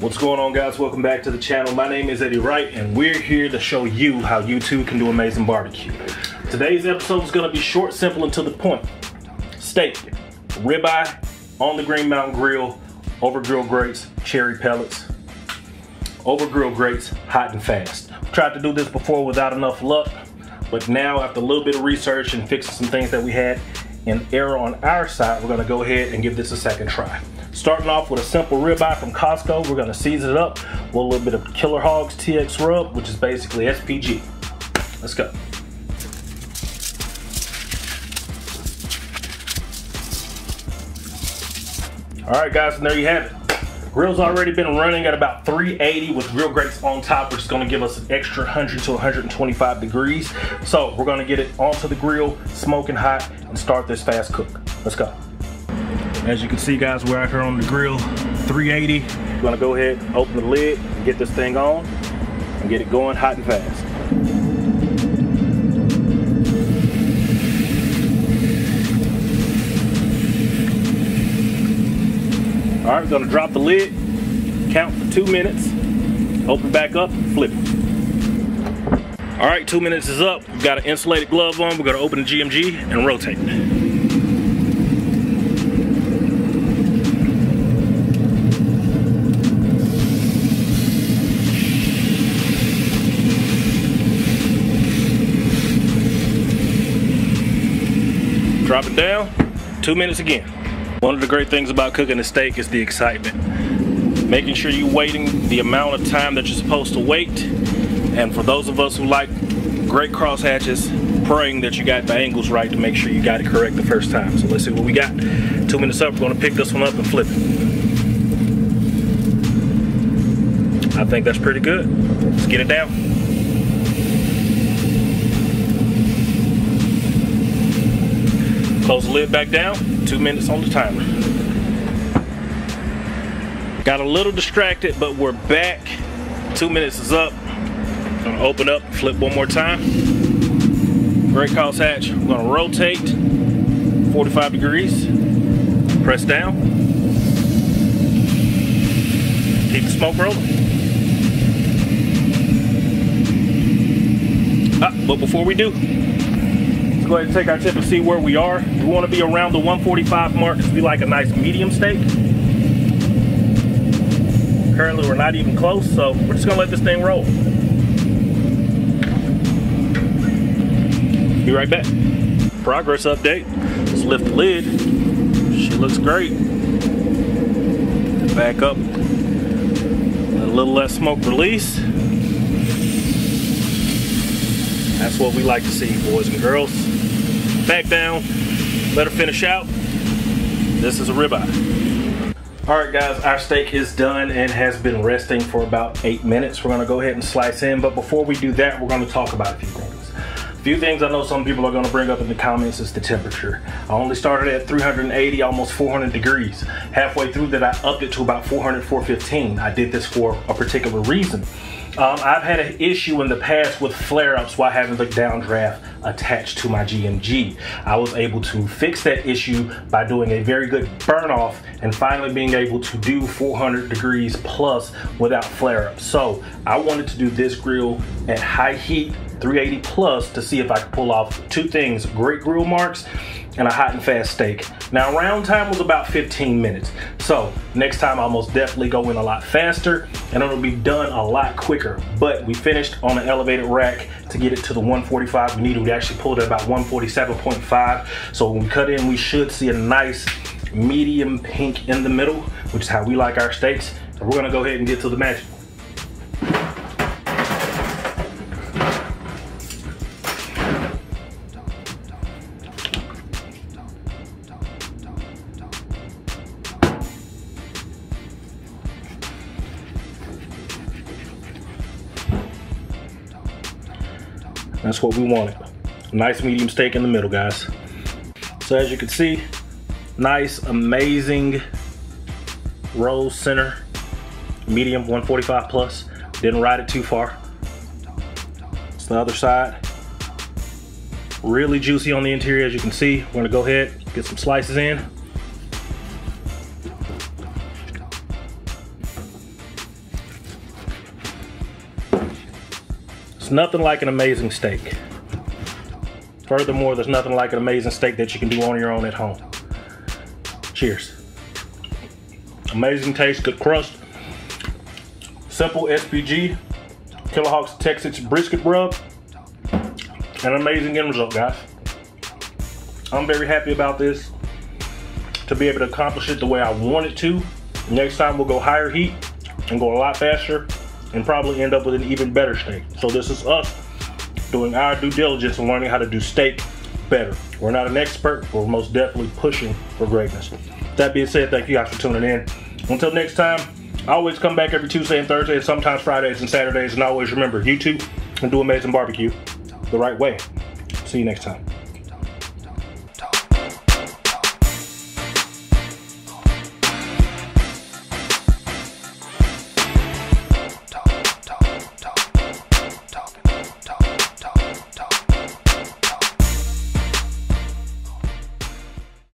What's going on guys? Welcome back to the channel. My name is Eddie Wright and we're here to show you how you too can do amazing barbecue. Today's episode is going to be short, simple, and to the point. Steak, ribeye, on the Green Mountain Grill, over grill grates, cherry pellets, over grill grates, hot and fast. Tried to do this before without enough luck, but now after a little bit of research and fixing some things that we had in error on our side, we're gonna go ahead and give this a second try. Starting off with a simple ribeye from Costco, we're gonna season it up with a little bit of Killer Hogs TX Rub, which is basically SPG. Let's go. All right, guys, and there you have it. Grill's already been running at about 380 with grill grates on top, which is gonna give us an extra 100 to 125 degrees. So we're gonna get it onto the grill, smoking hot, and start this fast cook. Let's go. As you can see, guys, we're out here on the grill, 380. We're gonna go ahead, open the lid, and get this thing on, and get it going hot and fast. All right, we're gonna drop the lid, count for two minutes, open back up, flip it. All right, two minutes is up. We've got an insulated glove on. We're gonna open the GMG and rotate. Drop it down, two minutes again. One of the great things about cooking a steak is the excitement. Making sure you're waiting the amount of time that you're supposed to wait. And for those of us who like great cross hatches, praying that you got the angles right to make sure you got it correct the first time. So let's see what we got. Two minutes up, we're gonna pick this one up and flip it. I think that's pretty good. Let's get it down. Close the lid back down, two minutes on the timer. Got a little distracted, but we're back. Two minutes is up. Gonna open up, flip one more time. Great cross hatch. We're gonna rotate 45 degrees. Press down. Keep the smoke rolling. Ah, but before we do, let's go ahead and take our tip and see where we are. We want to be around the 145 mark because we like a nice medium steak. Currently, we're not even close, so we're just gonna let this thing roll. Be right back. Progress update. Let's lift the lid. She looks great. Back up. A little less smoke release. That's what we like to see, boys and girls. Back down, let her finish out. This is a ribeye. All right, guys, our steak is done and has been resting for about eight minutes. We're gonna go ahead and slice in, but before we do that, we're gonna talk about a few things. A few things I know some people are gonna bring up in the comments is the temperature. I only started at 380, almost 400 degrees. Halfway through that, I upped it to about 400, 415. I did this for a particular reason. Um, I've had an issue in the past with flare-ups while having the downdraft attached to my GMG. I was able to fix that issue by doing a very good burn off and finally being able to do 400 degrees plus without flare-ups. So I wanted to do this grill at high heat 380 plus to see if I could pull off two things, great grill marks and a hot and fast steak. Now round time was about 15 minutes. So next time I'll most definitely go in a lot faster and it'll be done a lot quicker. But we finished on an elevated rack to get it to the 145 we needed. We actually pulled it about 147.5. So when we cut in, we should see a nice medium pink in the middle, which is how we like our steaks. So we're gonna go ahead and get to the magic. That's what we wanted. Nice medium steak in the middle, guys. So as you can see, nice, amazing rose center, medium 145 plus. Didn't ride it too far. It's the other side. Really juicy on the interior, as you can see. We're gonna go ahead, get some slices in. It's nothing like an amazing steak. Furthermore, there's nothing like an amazing steak that you can do on your own at home. Cheers. Amazing taste, good crust. Simple SPG, Killer Hogs Texas brisket rub. An amazing end result, guys. I'm very happy about this. To be able to accomplish it the way I wanted to. Next time we'll go higher heat and go a lot faster and probably end up with an even better steak. So this is us doing our due diligence and learning how to do steak better. We're not an expert, we're most definitely pushing for greatness. That being said, thank you guys for tuning in. Until next time, I always come back every Tuesday and Thursday, and sometimes Fridays and Saturdays, and always remember, you too do amazing barbecue the right way. See you next time.